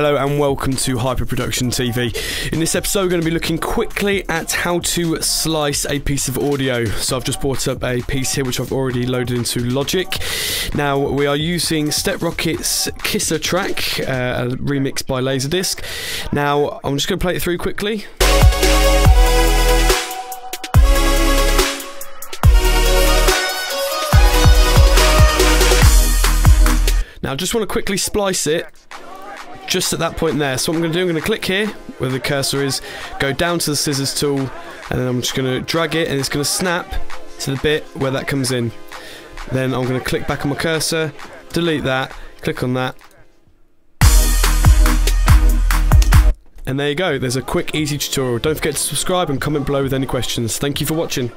and welcome to Hyper Production TV. In this episode, we're going to be looking quickly at how to slice a piece of audio. So I've just brought up a piece here which I've already loaded into Logic. Now we are using Step Rocket's Kisser track, uh, a remix by Laserdisc. Now I'm just going to play it through quickly. Now I just want to quickly splice it just at that point there. So what I'm going to do, I'm going to click here where the cursor is, go down to the scissors tool, and then I'm just going to drag it and it's going to snap to the bit where that comes in. Then I'm going to click back on my cursor, delete that, click on that. And there you go, there's a quick easy tutorial. Don't forget to subscribe and comment below with any questions. Thank you for watching.